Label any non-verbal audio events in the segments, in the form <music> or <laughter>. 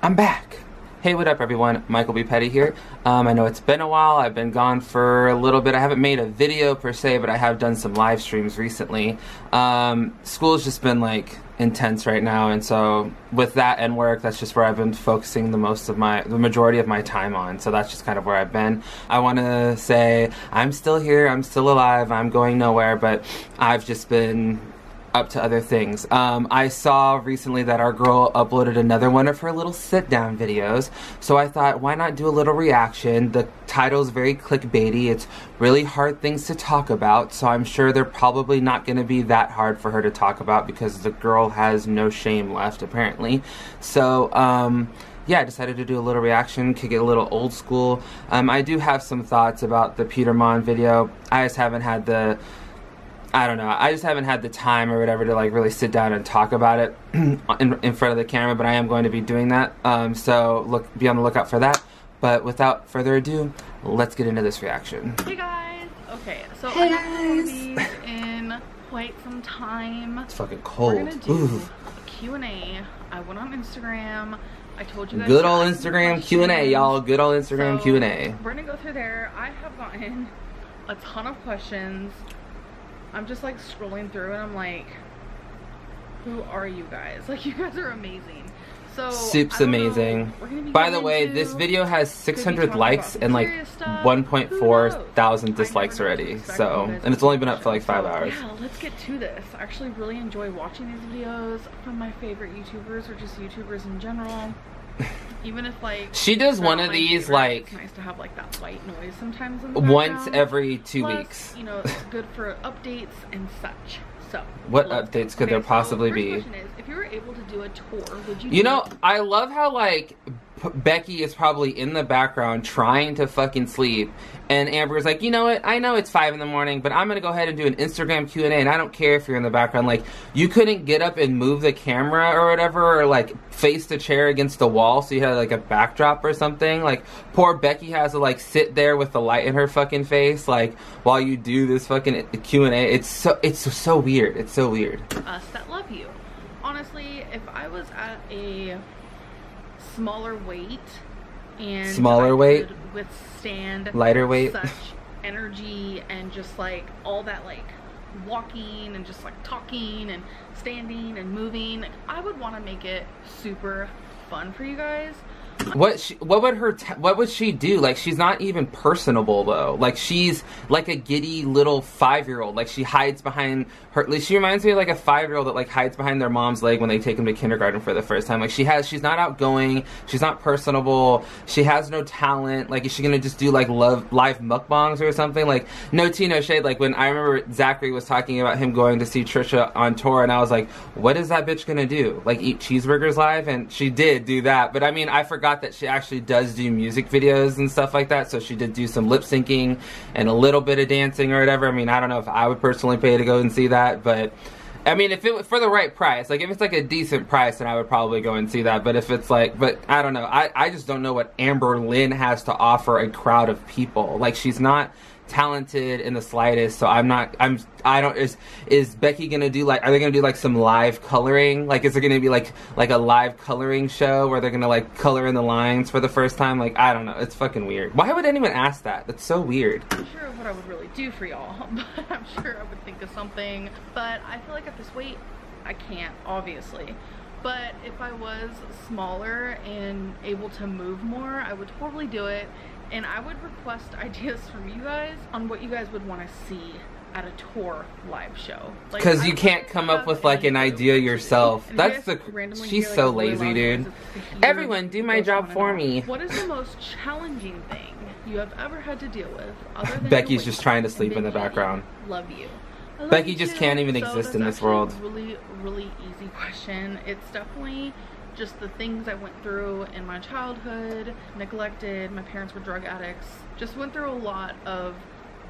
I'm back. Hey, what up, everyone? Michael B. Petty here. Um, I know it's been a while. I've been gone for a little bit. I haven't made a video per se, but I have done some live streams recently. Um, school's just been like intense right now, and so with that and work, that's just where I've been focusing the most of my, the majority of my time on. So that's just kind of where I've been. I want to say I'm still here. I'm still alive. I'm going nowhere, but I've just been up to other things. Um, I saw recently that our girl uploaded another one of her little sit down videos, so I thought, why not do a little reaction? The title is very clickbaity. It's really hard things to talk about, so I'm sure they're probably not going to be that hard for her to talk about because the girl has no shame left, apparently. So, um, yeah, I decided to do a little reaction, kick it a little old school. Um, I do have some thoughts about the Peter Monn video. I just haven't had the I don't know. I just haven't had the time or whatever to like really sit down and talk about it <clears throat> in, in front of the camera, but I am going to be doing that. Um, so look, be on the lookout for that. But without further ado, let's get into this reaction. Hey guys. Okay, so hey I haven't these in quite some time. It's fucking cold. We're gonna do Ooh. a Q&A. I went on Instagram. I told you guys. Good old Instagram Q&A, y'all. Good old Instagram so Q&A. We're gonna go through there. I have gotten a ton of questions I'm just like scrolling through and I'm like, who are you guys? <laughs> Like you guys are amazing. So Soup's amazing. By the way, this video has 600 likes and like 1.4 thousand dislikes already. So, and it's only been up for like five hours. Yeah, let's get to this. I actually really enjoy watching these videos from my favorite YouTubers or just YouTubers in general. Even if like she does one of these like it's nice to have like that white noise sometimes once every two Plus, weeks. You know, <laughs> it's good for updates and such. So what updates could okay, there possibly so be? Is, if you were able to do a tour, would you? You know, I love how like Becky is probably in the background trying to fucking sleep, and Amber's like, you know what? I know it's five in the morning, but I'm gonna go ahead and do an Instagram Q and A, and I don't care if you're in the background. Like, you couldn't get up and move the camera or whatever, or like face the chair against the wall so you had like a backdrop or something. Like, poor Becky has to like sit there with the light in her fucking face, like while you do this fucking Q and A. It's so it's so weird. It's so weird. Us that love you. Honestly, if I was at a smaller weight and smaller weight? withstand lighter weight? such <laughs> energy and just like all that like walking and just like talking and standing and moving I would want to make it super fun for you guys what she, what would her what would she do? Like she's not even personable though. Like she's like a giddy little five year old. Like she hides behind her. Like she reminds me of like a five year old that like hides behind their mom's leg when they take them to kindergarten for the first time. Like she has she's not outgoing. She's not personable. She has no talent. Like is she gonna just do like love live mukbangs or something? Like no tea no shade. Like when I remember Zachary was talking about him going to see Trisha on tour, and I was like, what is that bitch gonna do? Like eat cheeseburgers live? And she did do that. But I mean I forgot forgot that she actually does do music videos and stuff like that. So she did do some lip syncing and a little bit of dancing or whatever. I mean, I don't know if I would personally pay to go and see that, but I mean, if it was for the right price, like if it's like a decent price, then I would probably go and see that. But if it's like, but I don't know, I I just don't know what Amberlynn has to offer a crowd of people. Like she's not talented in the slightest. So I'm not. I'm. I don't. Is is Becky gonna do like? Are they gonna do like some live coloring? Like, is it gonna be like like a live coloring show where they're gonna like color in the lines for the first time? Like, I don't know. It's fucking weird. Why would anyone ask that? That's so weird. I'm sure of what I would really do for y'all, <laughs> but I'm sure I would think of something. But I feel like at this weight, I can't. Obviously. But if I was smaller and able to move more, I would totally do it and I would request ideas from you guys on what you guys would want to see at a tour live show. Because like, you can't come up with like an idea yourself. That's the she's so lazy, dude. Everyone, do my job for me. What is the most challenging thing you have ever had to deal with? Other than Becky's just trying to sleep in the background. Love you. Love Becky you just too. can't even so exist in this world. Really, really easy question. It's definitely just the things I went through in my childhood, neglected, my parents were drug addicts, just went through a lot of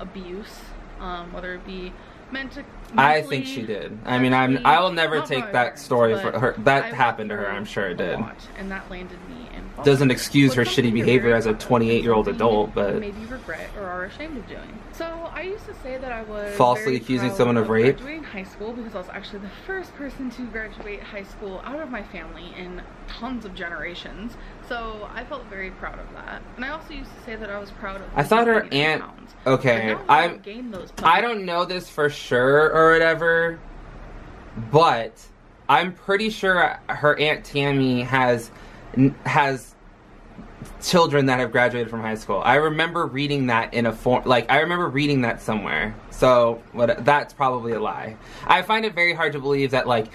abuse, um, whether it be mental, I think she did. I mean, I'm. I will never take that story for her. That I happened to her. I'm sure it did. lot, and that landed me Doesn't excuse her shitty behavior as a 28-year-old adult, but- maybe regret or are ashamed of doing. So I used to say that I was Falsely accusing someone of rape? Graduating high school because I was actually the first person to graduate high school out of my family in tons of generations. So I felt very proud of that. And I also used to say that I was proud of. I thought her aunt- pounds. okay, I I'm- haven't gained those I don't know this for sure or whatever, but I'm pretty sure her aunt Tammy has has children that have graduated from high school. I remember reading that in a form like I remember reading that somewhere. So what that's probably a lie. I find it very hard to believe that like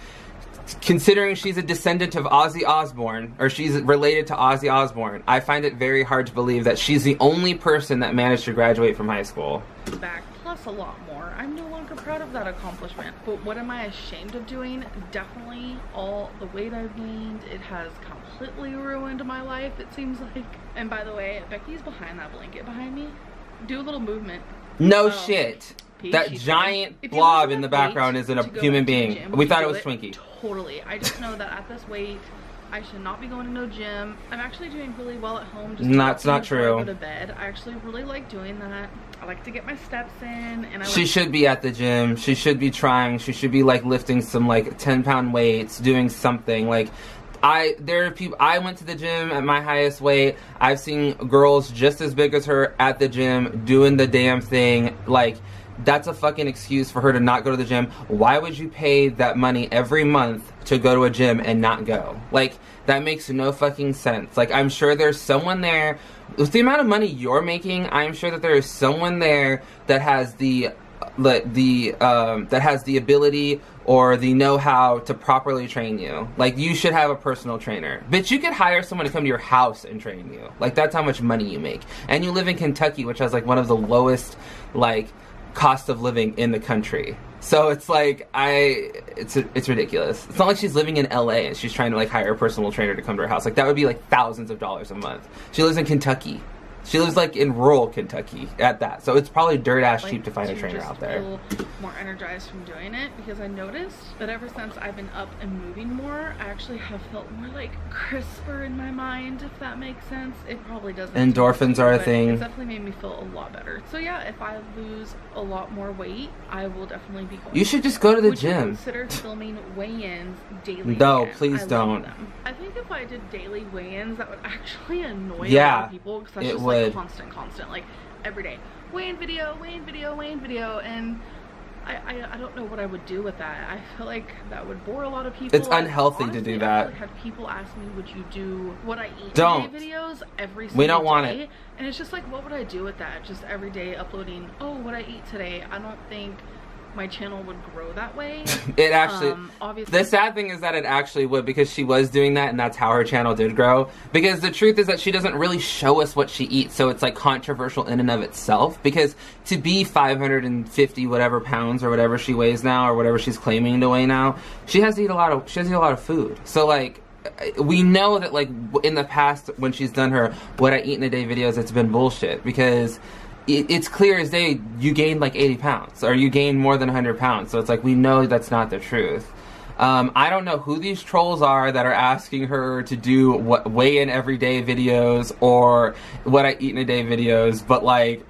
considering she's a descendant of Ozzy Osbourne or she's related to Ozzy Osbourne, I find it very hard to believe that she's the only person that managed to graduate from high school. back a lot more. I'm no longer proud of that accomplishment. But what am I ashamed of doing? Definitely all the weight I've gained. It has completely ruined my life, it seems like. And by the way, Becky's behind that blanket behind me. Do a little movement. No Oh. shit. Pete, That giant blob in the background isn't a human being. gym, We thought it was Twinkie. Totally. I just know that at this weight, I should not be going to no gym. I'm actually doing really well at home. Just walking not before I true. Go to bed. I actually really like doing that. I like to get my steps in, and I She like should be at the gym. She should be trying. She should be like lifting some like 10 pound weights, doing something. Like, I, there are people, I went to the gym at my highest weight. I've seen girls just as big as her at the gym doing the damn thing. Like, that's a fucking excuse for her to not go to the gym. Why would you pay that money every month to go to a gym and not go? Like, that makes no fucking sense. Like, I'm sure there's someone there, with the amount of money you're making, I'm sure that there is someone there that has the, the, the um, that has the ability or the know-how to properly train you. Like, you should have a personal trainer. Bitch, you could hire someone to come to your house and train you. Like, that's how much money you make. And you live in Kentucky, which has, like, one of the lowest, like, cost of living in the country. So it's like I, it's it's ridiculous. It's not like she's living in L.A. and she's trying to like hire a personal trainer to come to her house. Like that would be like thousands of dollars a month. She lives in Kentucky. She lives like in rural Kentucky at that. So it's probably dirt ass like, cheap to find a trainer out there. More energized from doing it because I noticed that ever since I've been up and moving more, I actually have felt more like crisper in my mind. If that makes sense, it probably doesn't. Endorphins are a thing. It's definitely made me feel a lot better. So yeah, if I lose a lot more weight, I will definitely be going. You should just go to the Would gym. consider filming weigh-ins daily? No, again? please I don't. I think if I did daily weigh-ins, that would actually annoy a Yeah, lot of people because that's it just like constant, constant, like every day weigh-in video, weigh-in video, weigh-in video, and. I, I, I don't know what I would do with that. I feel like that would bore a lot of people. It's unhealthy to Honestly, do I that. actually had people ask me, "Would you do what I eat Don't. videos every single We don't want day?" it. And it's just like, what would I do with that? Just every day uploading, "Oh, what I eat today." I don't think my channel would grow that way. <laughs> It actually. Um, obviously, The sad thing is that it actually would because she was doing that and that's how her channel did grow. Because the truth is that she doesn't really show us what she eats, so it's like controversial in and of itself. Because to be 550 whatever pounds or whatever she weighs now or whatever she's claiming to weigh now, she has to eat a lot of she has to eat a lot of food. So like we know that like in the past when she's done her what I eat in a day videos, it's been bullshit because it, it's clear as day you gained like 80 pounds or you gained more than 100 pounds. So it's like we know that's not the truth. Um, I don't know who these trolls are that are asking her to do what weigh in everyday videos or what I eat in a day videos, but like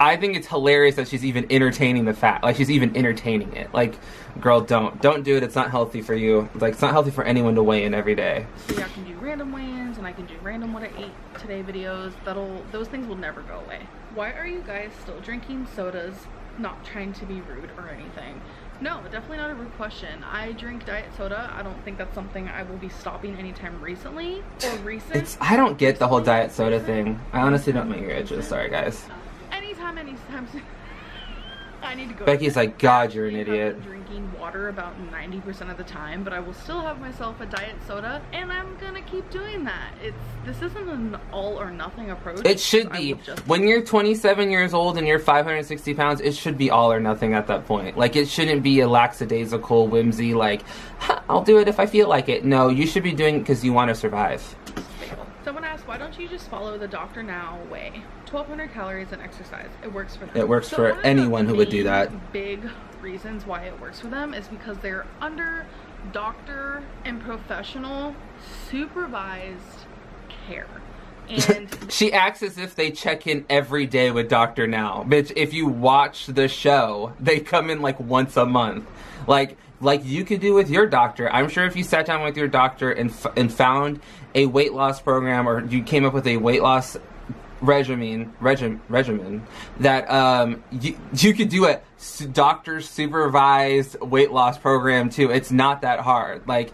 I think it's hilarious that she's even entertaining the fact, like she's even entertaining it. Like, girl, don't don't do it. It's not healthy for you. Like, it's not healthy for anyone to weigh in every day. So yeah, I can do random weigh-ins and I can do random what I ate today videos. That'll those things will never go away. Why are you guys still drinking sodas? Not trying to be rude or anything. No, definitely not a rude question. I drink diet soda. I don't think that's something I will be stopping anytime recently or recent. It's I don't get the whole diet soda thing. I honestly don't make your edges. Sorry, guys. Anytime, anytime. soon. <laughs> I need to go. Becky's like, God, you're an idiot. drinking water about 90% of the time, but I will still have myself a diet soda, and I'm gonna keep doing that. It's this isn't an all or nothing approach. It should be. When you're 27 years old and you're 560 pounds, it should be all or nothing at that point. Like, it shouldn't be a lackadaisical whimsy, like, I'll do it if I feel like it. No, you should be doing it because you want to survive. Someone asked why don't you just follow the Dr. Now way? 1200 calories and exercise. It works for them. It works for anyone who would do that. Big reasons why it works for them is because they're under doctor and professional supervised care. And <laughs> she acts as if they check in every day with Dr. Now. Bitch, if you watch the show, they come in like once a month. Like like you could do with your doctor. I'm sure if you sat down with your doctor and f- and found a weight loss program or you came up with a weight loss regimen regimen regimen that um you, you could do a doctor supervised weight loss program too it's not that hard like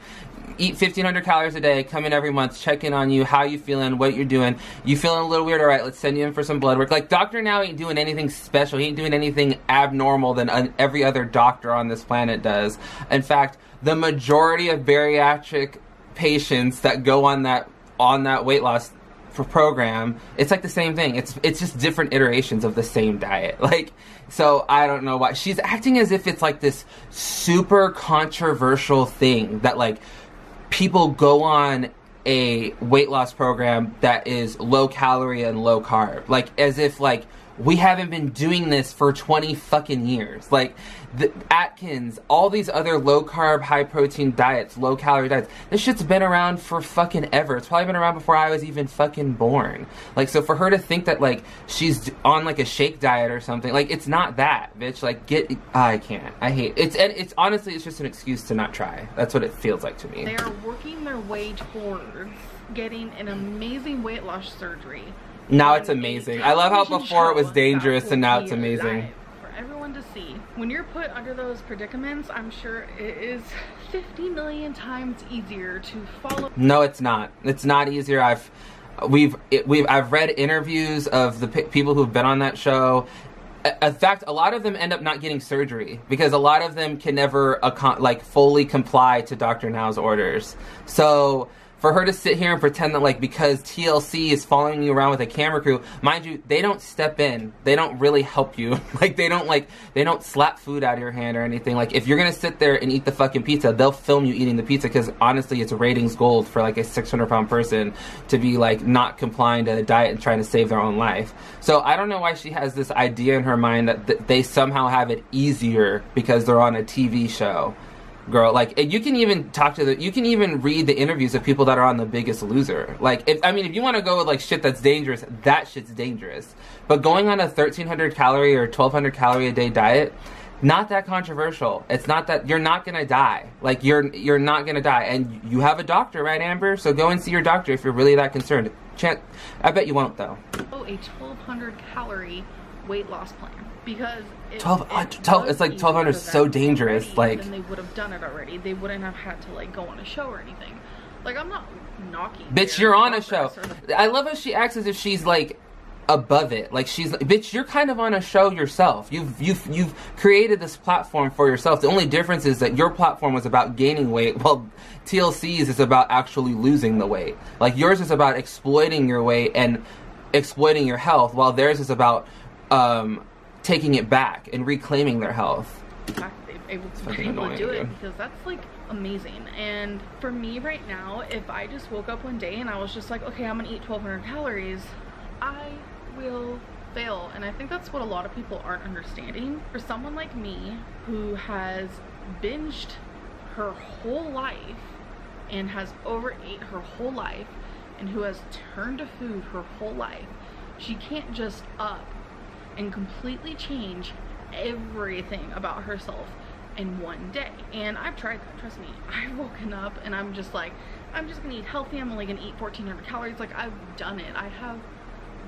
eat 1500 calories a day, come in every month, check in on you, how you feeling, what you're doing. You feeling a little weird? All right, let's send you in for some blood work. Like Doctor Now ain't doing anything special. He ain't doing anything abnormal than every other doctor on this planet does. In fact, the majority of bariatric patients that go on that on that weight loss program, it's like the same thing. It's it's just different iterations of the same diet. <laughs> Like so I don't know why she's acting as if it's like this super controversial thing that like people go on a weight loss program that is low calorie and low carb. Like as if like we haven't been doing this for 20 fucking years. Like the Atkins, all these other low carb, high protein diets, low calorie diets. This shit's been around for fucking ever. It's probably been around before I was even fucking born. Like so for her to think that like she's on like a shake diet or something, like it's not that, bitch. Like get I can't. I hate it's and it's honestly it's just an excuse to not try. That's what it feels like to me. They are working their way towards getting an amazing weight loss surgery now it's amazing. I love how before it was dangerous and now it's amazing. Everyone to see. When you're put under those predicaments, I'm sure it is 50 million times easier to follow. No, it's not. It's not easier. I've we've we've I've read interviews of the people who've been on that show. In fact, a lot of them end up not getting surgery because a lot of them can never like fully comply to Dr. Now's orders. So for her to sit here and pretend that like because TLC is following you around with a camera crew, mind you, they don't step in. They don't really help you. <laughs> like they don't like they don't slap food out of your hand or anything. Like if you're gonna sit there and eat the fucking pizza, they'll film you eating the pizza because honestly, it's ratings gold for like a 600 pound person to be like not complying to the diet and trying to save their own life. So I don't know why she has this idea in her mind that th- they somehow have it easier because they're on a TV show girl. Like you can even talk to the, you can even read the interviews of people that are on The Biggest Loser. Like if I mean, if you want to go with like shit that's dangerous, that shit's dangerous. But going on a 1300 calorie or 1200 calorie a day diet, not that controversial. It's not that you're not gonna die. Like you're you're not gonna die, and you have a doctor, right, Amber? So go and see your doctor if you're really that concerned. I bet you won't though. Oh, a 1200 calorie weight loss plan because it, 12, it uh, 12 it's like 1200 is so dangerous already, like they would have done it already. They wouldn't have had to like go on a show or anything. Like i'm not knocking bitch you're on a show. i love how she acts as if she's like above it. Like she's like, bitch you're kind of on a show yourself. You've you've you've created this platform for yourself. The only difference is that your platform was about gaining weight <laughs> while tlc's is about actually losing the weight. Like yours is about exploiting your weight and exploiting your health while theirs is about um, taking it back and reclaiming their health. able to, able to do it because that's like amazing. And for me right now, if I just woke up one day and I was just like, okay, I'm gonna eat 1200 calories, I will fail. And I think that's what a lot of people aren't understanding. For someone like me who has binged her whole life and has overate her whole life and who has turned to food her whole life, she can't just up and completely change everything about herself in one day. And I've tried that, trust me. I've woken up and I'm just like, I'm just gonna eat healthy. I'm only gonna eat 1400 calories. Like I've done it. I have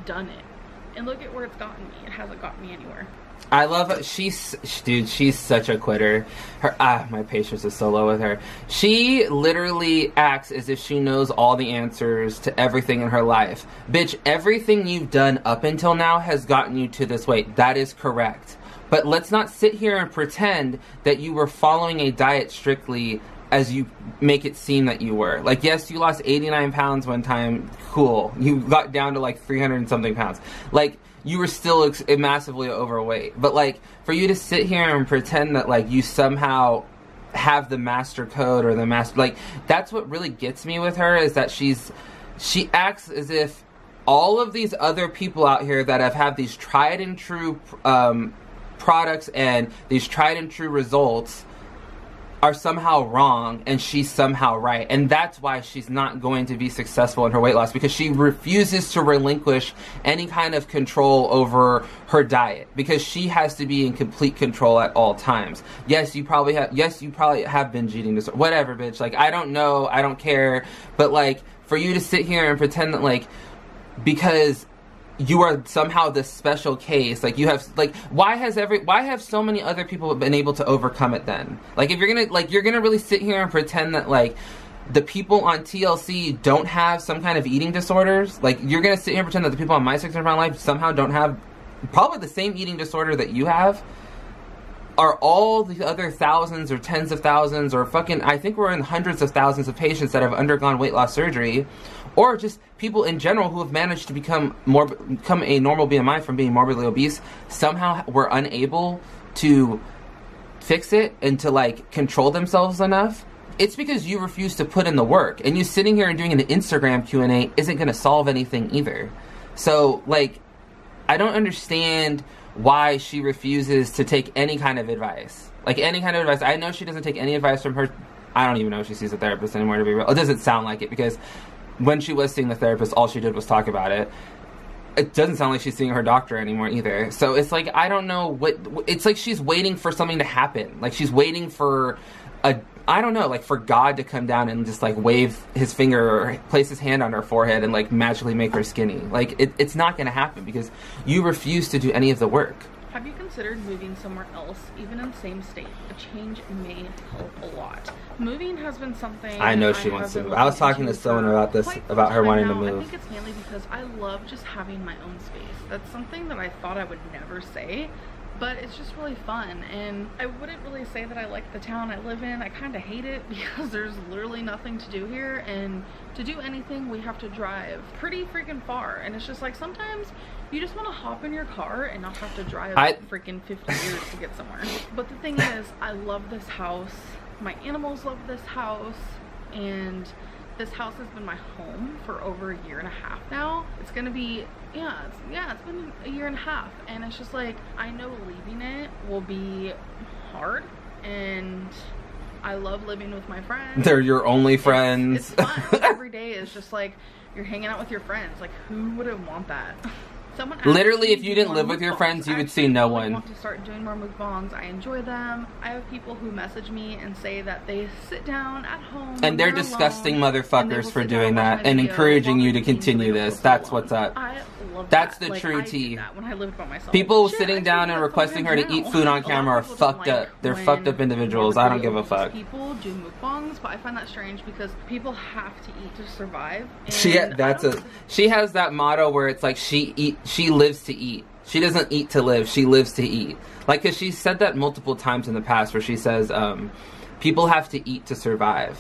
done it. And look at where it's gotten me. It hasn't gotten me anywhere. I love she's dude. She's such a quitter. Her ah, my patience is so low with her. She literally acts as if she knows all the answers to everything in her life. Bitch, everything you've done up until now has gotten you to this weight. That is correct. But let's not sit here and pretend that you were following a diet strictly as you make it seem that you were. Like, yes, you lost 89 pounds one time. Cool. You got down to like 300 and something pounds. Like you were still ex- massively overweight. But like for you to sit here and pretend that like you somehow have the master code or the master like that's what really gets me with her is that she's she acts as if all of these other people out here that have had these tried and true um, products and these tried and true results are somehow wrong and she's somehow right. And that's why she's not going to be successful in her weight loss because she refuses to relinquish any kind of control over her diet because she has to be in complete control at all times. Yes, you probably have yes, you probably have binge eating disorder. Whatever, bitch. Like I don't know, I don't care, but like for you to sit here and pretend that like because you are somehow this special case. Like you have like why has every why have so many other people been able to overcome it then? Like if you're gonna like you're gonna really sit here and pretend that like the people on TLC don't have some kind of eating disorders like you're gonna sit here and pretend that the people on my section of my life somehow don't have probably the same eating disorder that you have are all the other thousands or tens of thousands or fucking I think we're in hundreds of thousands of patients that have undergone weight loss surgery or just people in general who have managed to become more become a normal BMI from being morbidly obese somehow were unable to fix it and to like control themselves enough. It's because you refuse to put in the work and you sitting here and doing an Instagram Q&A isn't going to solve anything either. So like I don't understand why she refuses to take any kind of advice like any kind of advice I know she doesn't take any advice from her I don't even know if she sees a therapist anymore to be real it doesn't sound like it because when she was seeing the therapist, all she did was talk about it. It doesn't sound like she's seeing her doctor anymore either. So it's like I don't know what it's like she's waiting for something to happen. Like she's waiting for a I don't know, like for God to come down and just like wave his finger or place his hand on her forehead and like magically make her skinny. Like it, it's not going to happen because you refuse to do any of the work. Have you considered moving somewhere else, even in the same state? A change may help a lot. Moving has been something I know she wants to move. I was talking to someone about this, about her wanting now. to move. I think it's mainly because I love just having my own space. That's something that I thought I would never say, but it's just really fun and I wouldn't really say that I like the town I live in. I kind of hate it <laughs> because there's literally nothing to do here and to do anything we have to drive pretty freaking far and it's just like sometimes you just want to hop in your car and not have to drive I... freaking 50 years to get somewhere. <laughs> But the thing is I love this house. My animals love this house and this house has been my home for over a year and a half now. It's gonna be, yeah, it's, yeah, it's been a year and a half. And it's just like, I know leaving it will be hard and I love living with my friends. <laughs> They're your only friends. It's, it's fun. <laughs> Every day is just like, you're hanging out with your friends. Like, who wouldn't want that? <laughs> Someone Literally, if you didn't live with your friends, you would see no one. I want to start doing more mukbangs. I enjoy them. I have people who message me and say that they sit down at home and they're, they're disgusting motherfuckers for doing that and encouraging you to continue this. That's what's up. I love That's that. the like, true tea. when I lived by myself. People Shit, sitting down and requesting her to eat food on camera are fucked up. They're fucked up individuals. I don't give a fuck. People do mukbangs, but I find that strange because people have to eat to survive. She that's a she has that motto where it's like she eat she lives to eat. She doesn't eat to live. She lives to eat. Like, cause she said that multiple times in the past, where she says, um, "People have to eat to survive."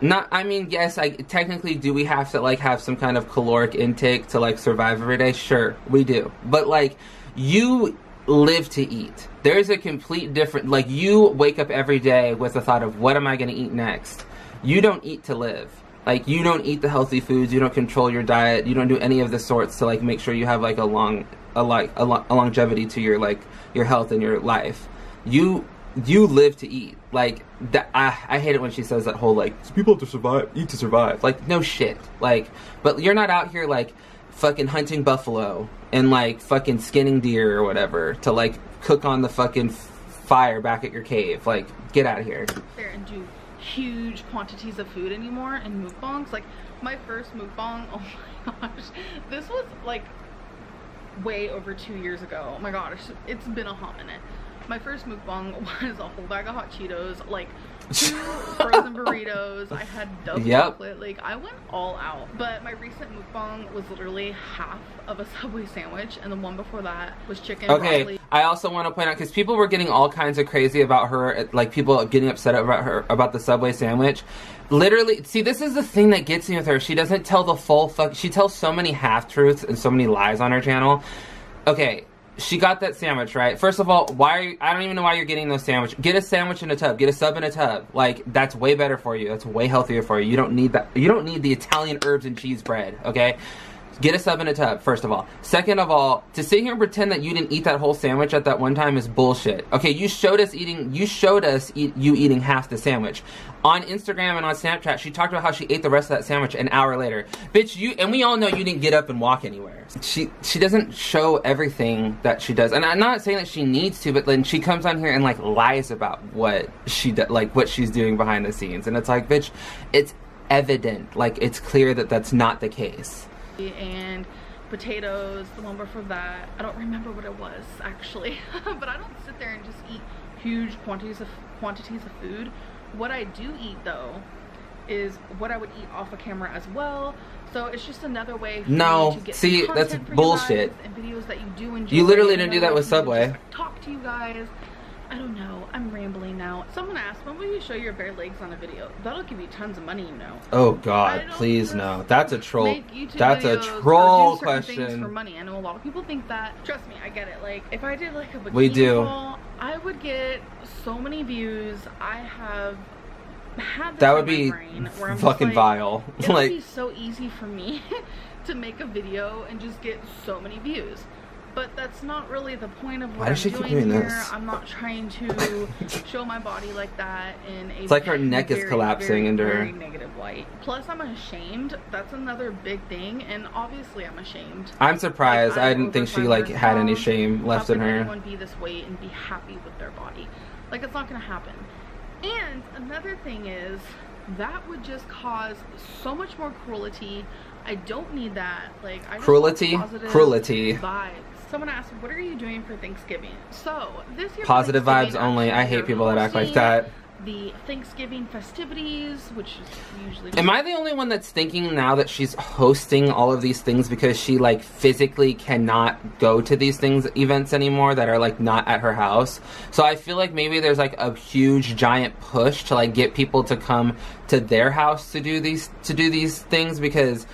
Not, I mean, yes, I technically do we have to like have some kind of caloric intake to like survive every day? Sure, we do. But like you live to eat. There's a complete different like you wake up every day with the thought of what am I going to eat next? You don't eat to live. Like you don't eat the healthy foods, you don't control your diet, you don't do any of the sorts to like make sure you have like a long a like a, lo- a longevity to your like your health and your life. You you live to eat. Like that, I, I hate it when she says that whole like people have to survive, eat to survive. Like no shit. Like, but you're not out here like fucking hunting buffalo and like fucking skinning deer or whatever to like cook on the fucking fire back at your cave. Like, get out of here. There and do huge quantities of food anymore in mukbangs. Like my first mukbang, <laughs> oh my gosh, this was like way over two years ago. Oh my gosh, it's been a hot minute my first mukbang <laughs> was a whole bag of hot Cheetos, like <laughs> two frozen burritos. I had double yep. chocolate. Like I went all out. But my recent mukbang was literally half of a <laughs> Subway sandwich, and the one before that was chicken. Okay, broccoli. I also want to point out because people were getting all kinds of crazy about her, like people getting upset about her about the Subway sandwich. Literally, see, this is the thing that gets me with her. She doesn't tell the full fuck. She tells so many half truths and so many lies on her channel. Okay, she got that sandwich right. First of all, why? Are you, I don't even know why you're getting those sandwich. Get a sandwich in a tub. Get a sub in a tub. Like that's way better for you. That's way healthier for you. You don't need that. You don't need the Italian herbs and cheese bread. Okay. Get a sub in a tub, first of all. Second of all, to sit here and pretend that you didn't eat that whole sandwich at that one time is bullshit. Okay, you showed us eating, you showed us eat, you eating half the sandwich. On Instagram and on Snapchat, she talked about how she ate the rest of that sandwich an hour later. Bitch, you, and we all know you didn't get up and walk anywhere. She, she doesn't show everything that she does. And I'm not saying that she needs to, but then she comes on here and like lies about what she, like what she's doing behind the scenes. And it's like, bitch, it's evident. Like, it's clear that that's not the case and potatoes the one before that. I don't remember what it was actually. <laughs> But i don't sit there and just eat huge quantities of quantities of food. What i do eat though is what i would eat off a of camera as well. So it's just another way no see that's bullshit. videos that you do enjoy you literally didn't do that with subway. talk to you guys I don't know. I'm rambling now. Someone asked, when will you show your bare legs on a video? That'll give you tons of money, you know. Oh God, please no. That's a troll. That's a troll question. for money. I know a lot of people think that. Trust me, I get it. Like if I did like a bikini we do. haul, I would get so many views. I have that would be fucking like, vile. It like, would be so easy for me <laughs> to make a video and just get so many views but that's not really the point of what Why does I'm she doing, doing here. This? I'm not trying to <laughs> show my body like that in a It's like her neck very, is collapsing very, into very her negative light. Plus I'm ashamed. That's another big thing and obviously I'm ashamed. I'm surprised. Like, I didn't think she like had any shame left in her. anyone be this weight and be happy with their body? Like it's not going to happen. And another thing is that would just cause so much more cruelty. I don't need that. Like I cruelty, cruelty vibes someone asked, what are you doing for Thanksgiving? So this year, positive vibes only. I hate people that act like that. The Thanksgiving festivities, which is usually. Am I the only one that's thinking now that she's hosting all of these things because she like physically cannot go to these things events anymore that are like not at her house? So I feel like maybe there's like a huge giant push to like get people to come to their house to do these to do these things because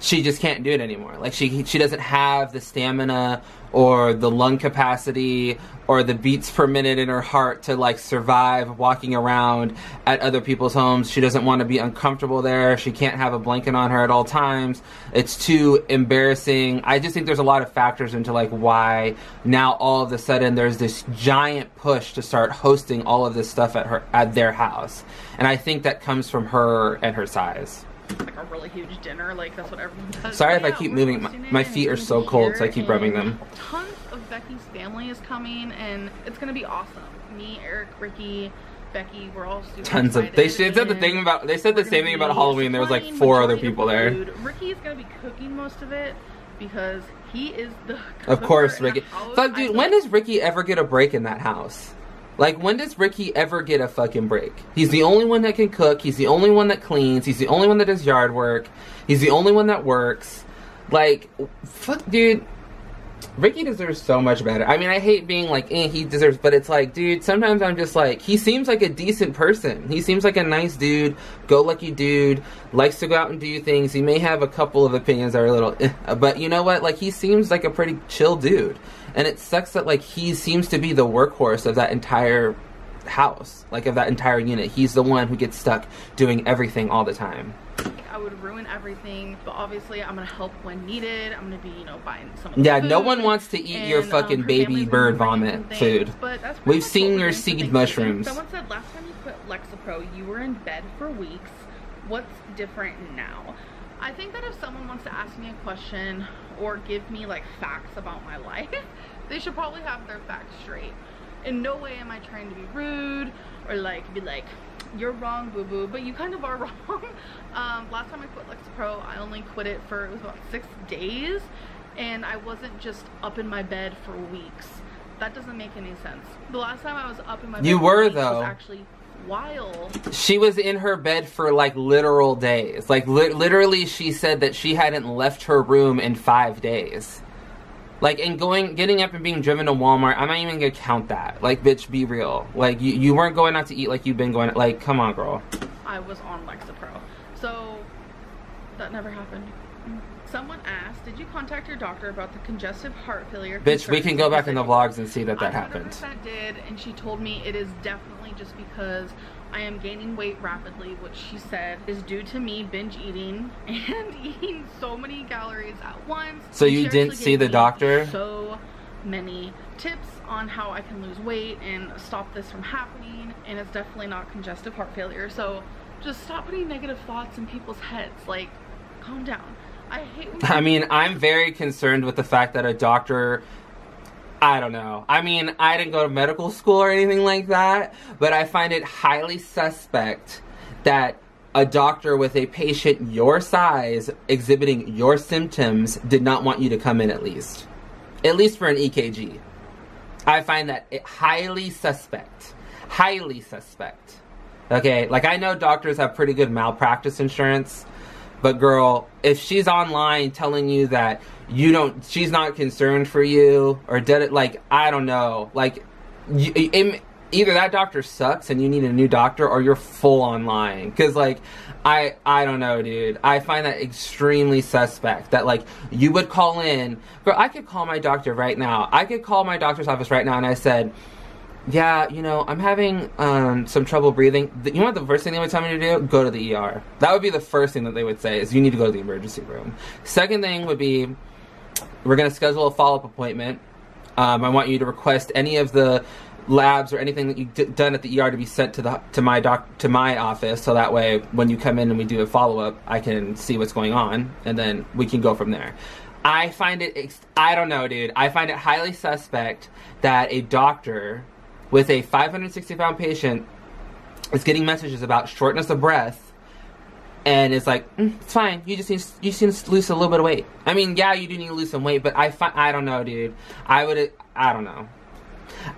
she just can't do it anymore. Like she she doesn't have the stamina or the lung capacity or the beats per minute in her heart to like survive walking around at other people's homes. She doesn't want to be uncomfortable there. She can't have a blanket on her at all times. It's too embarrassing. I just think there's a lot of factors into like why now all of a sudden there's this giant push to start hosting all of this stuff at her at their house. And I think that comes from her and her size like a really huge dinner. Like that's what everyone does. Sorry but if yeah, I keep moving. My, my feet are so cold, so I keep rubbing them. Tons of Becky's family is coming, and it's gonna be awesome. Me, Eric, Ricky. Becky, we're all super Tons of. They said the thing about. They said the same thing about Halloween. There was like four other people there. Ricky is gonna be cooking most of it because he is the. Of course, Ricky. Fuck, dude. When does Ricky ever get a break in that house? Like, when does Ricky ever get a fucking break? He's the only one that can cook. He's the only one that cleans. He's the only one that does yard work. He's the only one that works. Like, fuck, dude. Ricky deserves so much better. I mean, I hate being like, eh, he deserves, but it's like, dude, sometimes I'm just like, he seems like a decent person. He seems like a nice dude, go lucky dude, likes to go out and do things. He may have a couple of opinions that are a little, eh, but you know what? Like, he seems like a pretty chill dude and it sucks that like he seems to be the workhorse of that entire house, like of that entire unit. He's the one who gets stuck doing everything all the time. I would ruin everything, but obviously I'm gonna help when needed. I'm gonna be, you know, buying some. yeah, no one wants to eat and, your fucking um, baby bird vomit food. We've seen your seed mushrooms. Someone said last time you quit Lexapro, you were in bed for weeks. What's different now? I think that if someone wants to ask me a question or give me like facts about my life, <laughs> they should probably have their facts straight. In no way am I trying to be rude or like be like, you're wrong, boo boo, but you kind of are <laughs> wrong. um, last time I quit Lexapro, I only quit it for it was about six days, and I wasn't just up in my bed for weeks. That doesn't make any sense. The last time I was up in my bed, you were though. actually while she was in her bed for like literal days. Like li literally she said that she hadn't left her room in five days. Like and going getting up and being driven to walmart i'm not even gonna count that. Like bitch be real. Like you, you weren't going out to eat like you've been going like come on girl. I was on lexapro. So that never happened. Someone asked, "Did you contact your doctor about the congestive heart failure?" Bitch, we can go back in the vlogs and see that that I happened. 100% did, and she told me it is definitely just because I am gaining weight rapidly, which she said is due to me binge eating <laughs> and eating so many calories at once. So you didn't see the doctor? So many tips on how I can lose weight and stop this from happening, and it's definitely not congestive heart failure. So just stop putting negative thoughts in people's heads. Like, calm down. I hate when <laughs> I mean, I'm very concerned with the fact that a doctor. I don't know. I mean, I didn't go to medical school or anything like that, but I find it highly suspect that a doctor with a patient your size exhibiting your symptoms did not want you to come in at least. At least for an EKG. I find that it highly suspect. Highly suspect. Okay, like I know doctors have pretty good malpractice insurance, but girl, if she's online telling you that you don't, she's not concerned for you, or did it like I don't know, like you, it, either that doctor sucks and you need a new doctor, or you're full on lying. Because like I I don't know, dude. I find that extremely suspect. That like you would call in, girl. I could call my doctor right now. I could call my doctor's office right now, and I said yeah, you know, I'm having um, some trouble breathing. You know what the first thing they would tell me to do? Go to the ER. That would be the first thing that they would say is you need to go to the emergency room. Second thing would be we're going to schedule a follow up appointment. Um, I want you to request any of the labs or anything that you've done at the ER to be sent to the to my doc to my office, so that way when you come in and we do a follow up, I can see what's going on, and then we can go from there. I find it I don't know, dude. I find it highly suspect that a doctor with a 560 pound patient is getting messages about shortness of breath and it's like mm, it's fine you just need you just need to lose a little bit of weight i mean yeah you do need to lose some weight but i fi- i don't know dude i would i don't know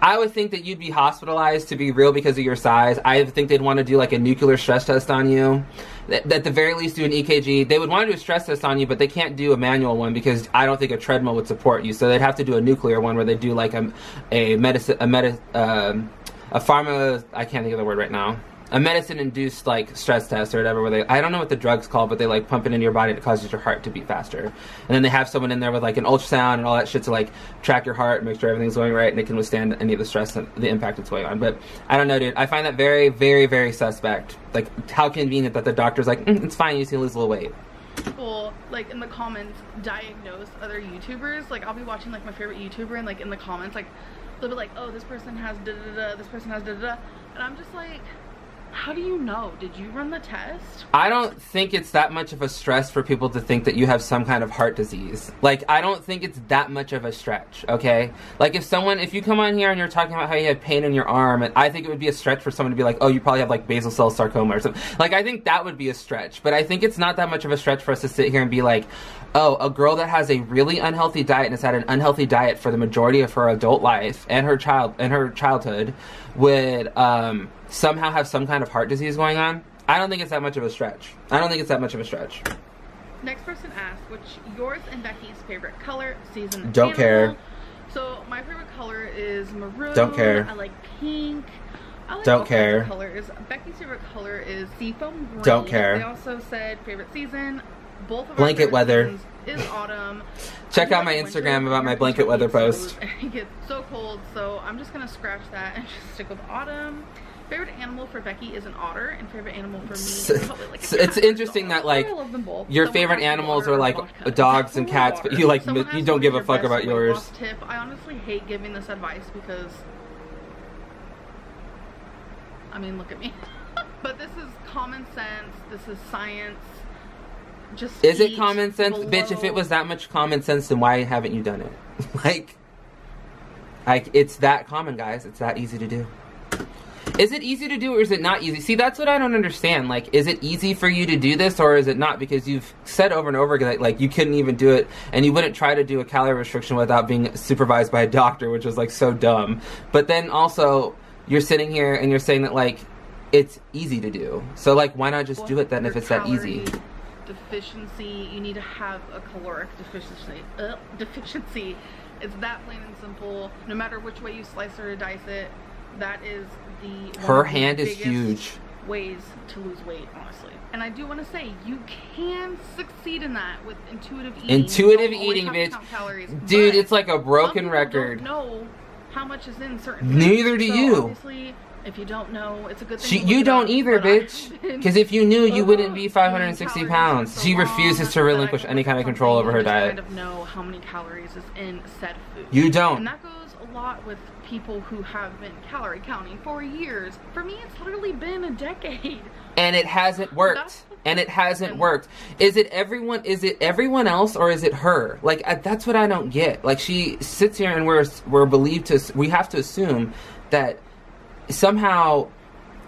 I would think that you'd be hospitalized to be real because of your size. I think they'd want to do like a nuclear stress test on you. At the very least, do an EKG. They would want to do a stress test on you, but they can't do a manual one because I don't think a treadmill would support you. So they'd have to do a nuclear one where they do like a a medicine a medi- um, a pharma. I can't think of the word right now. A medicine induced like stress test or whatever where they I don't know what the drug's called, but they like pump it into your body and it causes your heart to beat faster. And then they have someone in there with like an ultrasound and all that shit to like track your heart, make sure everything's going right, and it can withstand any of the stress and the impact that's going on. But I don't know, dude. I find that very, very, very suspect. Like how convenient that the doctor's like, mm, it's fine, you just need to lose a little weight. people like in the comments diagnose other YouTubers. Like I'll be watching like my favorite YouTuber and like in the comments like they'll be like, oh this person has da da da, this person has da da, and I'm just like, how do you know? Did you run the test? I don't think it's that much of a stress for people to think that you have some kind of heart disease. Like, I don't think it's that much of a stretch, okay? Like, if someone, if you come on here and you're talking about how you have pain in your arm, I think it would be a stretch for someone to be like, oh, you probably have like basal cell sarcoma or something. Like, I think that would be a stretch. But I think it's not that much of a stretch for us to sit here and be like, oh, a girl that has a really unhealthy diet and has had an unhealthy diet for the majority of her adult life and her child and her childhood would um, somehow have some kind of heart disease going on. I don't think it's that much of a stretch. I don't think it's that much of a stretch. Next person asked, which yours and Becky's favorite color, season, Don't care. So my favorite color is maroon. Don't care. I like pink. I like Don't all kinds of care. Colors. Becky's favorite color is seafoam green. Don't care. They also said favorite season. Both of Blanket weather. Is autumn. <laughs> Check out my Instagram about my blanket weather post. <laughs> It gets so cold, so I'm just gonna scratch that and <laughs> just stick with autumn. Favorite animal for Becky is an otter, and favorite animal for me is probably like it's interesting that, like, I love them both. Your Someone favorite animals are like dogs and cats, but you like Someone you don't give a fuck about yours. Tip. I honestly hate giving this advice because I mean, look at me. <laughs> but this is common sense. This is science. Just Is it common sense, bitch? If it was that much common sense, then why haven't you done it? <laughs> like, like it's that common, guys. It's that easy to do. Is it easy to do or is it not easy? See, that's what I don't understand. Like, is it easy for you to do this or is it not? Because you've said over and over again that, like, you couldn't even do it and you wouldn't try to do a calorie restriction without being supervised by a doctor, which was, like, so dumb. But then also, you're sitting here and you're saying that, like, it's easy to do. So, like, why not just do it then if it's that easy? Deficiency. You need to have a caloric deficiency. Uh, deficiency. It's that plain and simple. No matter which way you slice or dice it, that is the Her hand is huge. ways to lose weight, honestly. And I do want to say you can succeed in that with intuitive eating. Intuitive eating, bitch. Calories, Dude, it's like a broken record. No, how much is in certain. Neither do so you. Obviously, if you don't know, it's a good thing. She, you don't either, bitch. <laughs> Because if you knew, you wouldn't be 560 pounds. She refuses to relinquish any kind of control over her diet. Kind of know how many calories is in said food. You don't. And that goes a lot with people who have been calorie counting for years. For me, it's literally been a decade. And it hasn't worked. And it hasn't worked. Is it everyone? Is it everyone else, or is it her? Like uh, that's what I don't get. Like she sits here, and we're we're believed to. We have to assume that somehow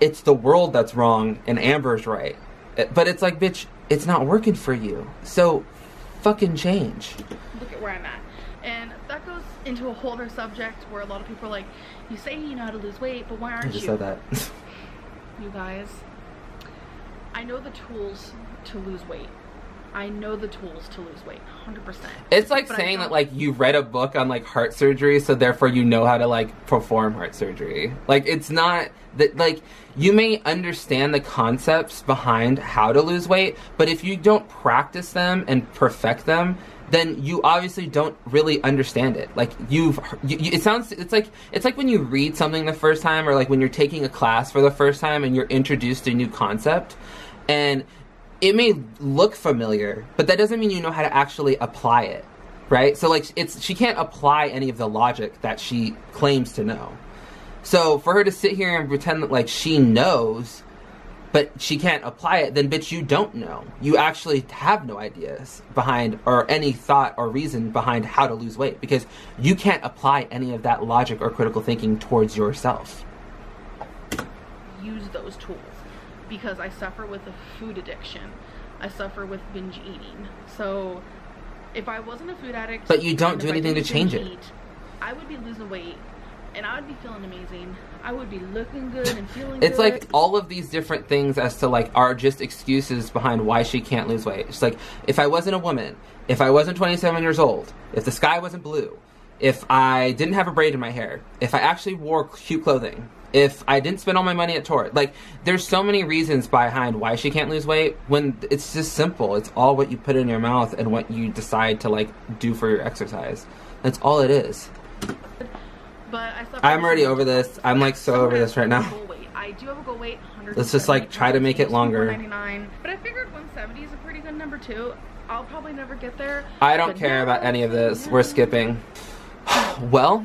it's the world that's wrong and Amber's right. But it's like, bitch, it's not working for you. So fucking change. Look at where I'm at. And that goes into a whole other subject where a lot of people are like, you say you know how to lose weight, but why aren't you? I just you? said that. <laughs> you guys, I know the tools to lose weight. I know the tools to lose weight, 100%. It's like But saying that like you read a book on like heart surgery, so therefore you know how to like perform heart surgery. Like it's not that like you may understand the concepts behind how to lose weight, but if you don't practice them and perfect them, then you obviously don't really understand it. Like you've, you, you, it sounds, it's like it's like when you read something the first time, or like when you're taking a class for the first time and you're introduced to a new concept, and it may look familiar, but that doesn't mean you know how to actually apply it, right? So like it's she can't apply any of the logic that she claims to know. So for her to sit here and pretend that like she knows, but she can't apply it, then bitch, you don't know. You actually have no ideas behind or any thought or reason behind how to lose weight because you can't apply any of that logic or critical thinking towards yourself. use those tools because I suffer with a food addiction. I suffer with binge eating. So if I wasn't a food addict, But you don't do anything to change it. eat, I would be losing weight and I would be feeling amazing. I would be looking good and feeling It's good. like all of these different things as to like are just excuses behind why she can't lose weight. It's like if I wasn't a woman, if I wasn't 27 years old, if the sky wasn't blue, if I didn't have a braid in my hair, if I actually wore cute clothing, if I didn't spend all my money at Torrid, like there's so many reasons behind why she can't lose weight when it's just simple. It's all what you put in your mouth and what you decide to like do for your exercise. That's all it is. But I suffer I'm already over this. I'm like so over this right now. I do have a goal weight. Let's just, like, try to make it longer. 199. But I figured 170 is a pretty good number too. I'll probably never get there. I don't care about any of this. We're skipping. <sighs> Well,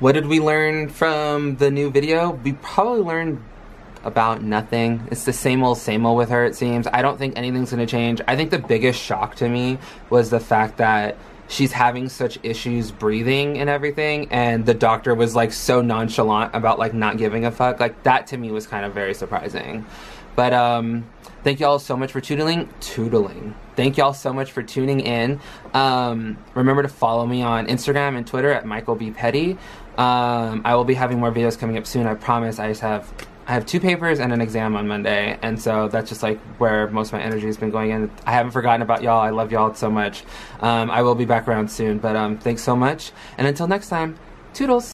what did we learn from the new video? We probably learned about nothing. It's the same old, same old with her, it seems. I don't think anything's gonna change. I think the biggest shock to me was the fact that she's having such issues breathing and everything, and the doctor was like so nonchalant about like not giving a fuck. Like, that to me was kind of very surprising. But um, thank y'all so much for tootling. Tootling. Thank y'all so much for tuning in. Um, remember to follow me on Instagram and Twitter at MichaelBePetty. Um, I will be having more videos coming up soon. I promise. I just have I have two papers and an exam on Monday, and so that's just like where most of my energy has been going in. I haven't forgotten about y'all. I love y'all so much. Um, I will be back around soon, but um, thanks so much. And until next time, toodles.